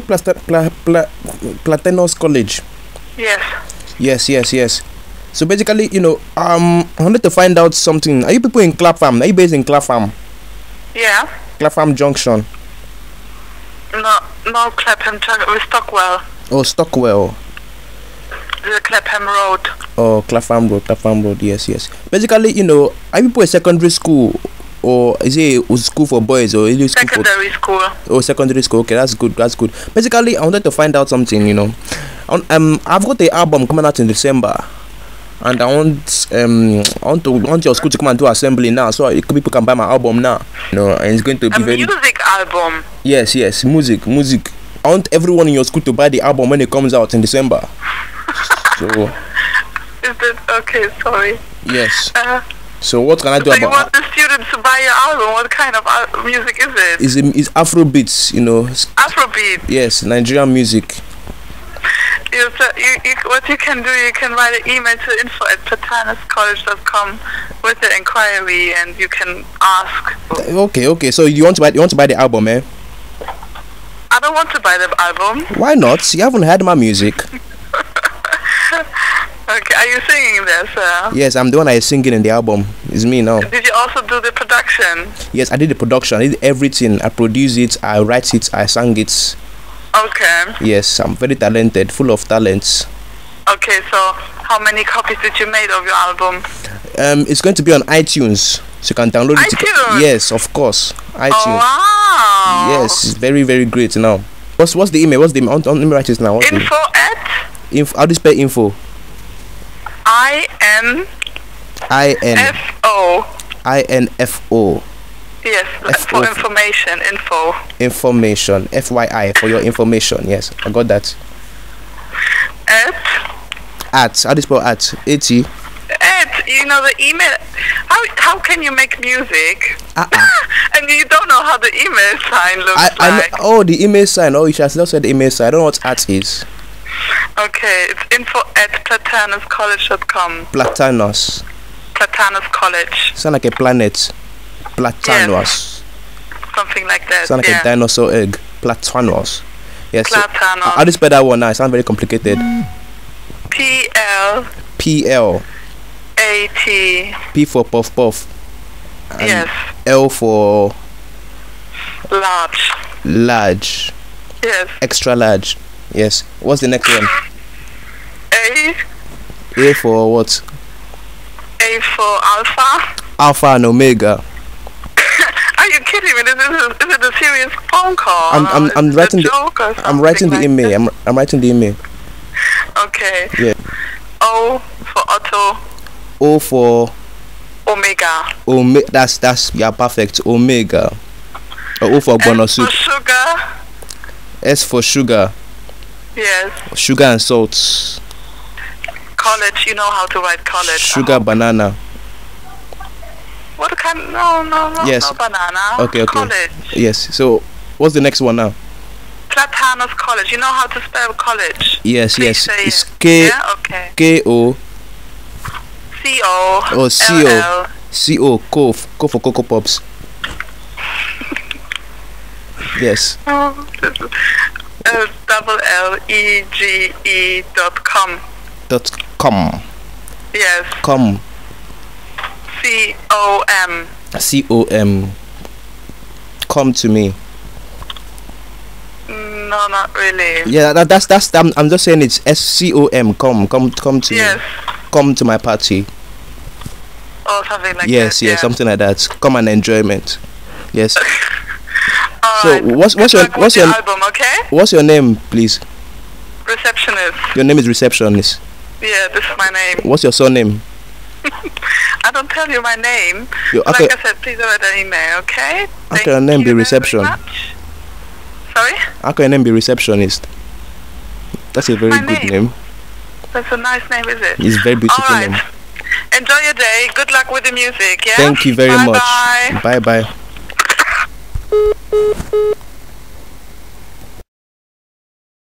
Plasta, Pla, Pla, Platanos College. Yes. Yes, yes, yes. So basically, you know, um, I wanted to find out something. Are you people in Clapham? Are you based in Clapham? Yeah. Clapham Junction. No, no Clapham, Junction, with Stockwell. Oh, Stockwell. The Clapham Road. Oh, Clapham Road, Clapham Road. Yes, yes. Basically, you know, are you people a secondary school or is it a school for boys or is it a school for Secondary school. Oh, secondary school. Okay, that's good. That's good. Basically, I wanted to find out something. You know, um, I've got the album coming out in December, and I want um, I want to want your school to come and do assembly now, so people can buy my album now. You know, and it's going to be A very music album. yes, yes, music, music. I want everyone in your school to buy the album when it comes out in December. so Is it okay? Sorry. yes. Uh, So what can I do so you want the students to buy your album? What kind of al- music is it? Is is Afro beats? You know, s- Afrobeat. yes, Nigerian music. You, so you, you, what you can do, you can write an email to info at platanoscollege.com with the inquiry, and you can ask. Okay, okay. So you want to buy you want to buy the album, eh? I don't want to buy the album. Why not? You haven't heard my music. Okay, are you singing there, sir? Yes, I'm the one that is singing in the album. It's me now. Did you also do the production? Yes, I did the production. I did everything. I produced it. I write it. I sang it. Okay. Yes, I'm very talented, full of talents. Okay, so how many copies did you make of your album? Um, it's going to be on iTunes, so you can download it. iTunes? Yes, of course, iTunes. Oh wow! Yes, it's very very great now. What's what's the email? What's the email? Let me write it now. What's the Info at info? How do you spell info? I N I N F O. I N F O. Yes, F O. for information, info. Information. F Y I for your information. Yes, I got that. At At how do you spell at? T. at you know the email. How how can you make music? Uh-uh. and you don't know how the email sign looks I, I know, like. oh the email sign. Oh, you should have not said the email sign. I don't know what at is. Okay, it's info at platanoscollege.com. Platanus. Platanos College, Sound like a planet. Platanus. something like that. Sound like yeah. a dinosaur egg. Platanus. Yes. so- Platanus. how do you spell that one now? It sounds very complicated. P L P L. A T. P for puff puff. And Yes, L for large. large. Yes. Extra large. Yes. What's the next one? A A for what? A for alpha. Alpha and Omega. Are you kidding me? This is, a, is it a serious phone call? I'm- I'm- I'm writing the- I'm writing the like email. I'm, I'm writing the email. Okay. Yeah. O for Otto. O for Omega. Omega. That's that's yeah perfect. Omega. O for S Bonosu. for sugar. S for sugar. Yes. Sugar and salt. College. You know how to write college. Sugar banana. What kind? No, no, no. Yes. No banana. Okay, okay. College. Yes. So what's the next one now? Platanos College. You know how to spell college. Yes, Please yes. It's it. K Yeah. Okay. K O C O. Oh, C O. L L. C O Co Co for Cocoa Pops. Yes. Oh, is, uh, double L E G E dot com. Dot com. Yes. Com. C O M. C O M. Come to me. No, not really. Yeah, that, that's that's. I'm, I'm just saying it's S C O M. Come, come, come to Yes. me. Come to my party. Or something like yes, that. yes, yeah. something like that. Come and enjoyment. Yes. So, what's- what's Good your- what's your album? Okay. What's your name, please? Receptionist. Your name is receptionist. Yeah, this is my name. What's your surname? I don't tell you my name. Like okay, I said, please write an email, okay? How can your name be reception? Sorry? how can your name be receptionist? That's a very My good name. name. That's a nice name, is it? It's a very beautiful All right. name. Enjoy your day. Good luck with the music, yeah? Thank you very Bye much. Bye. Bye bye. Beep, beep.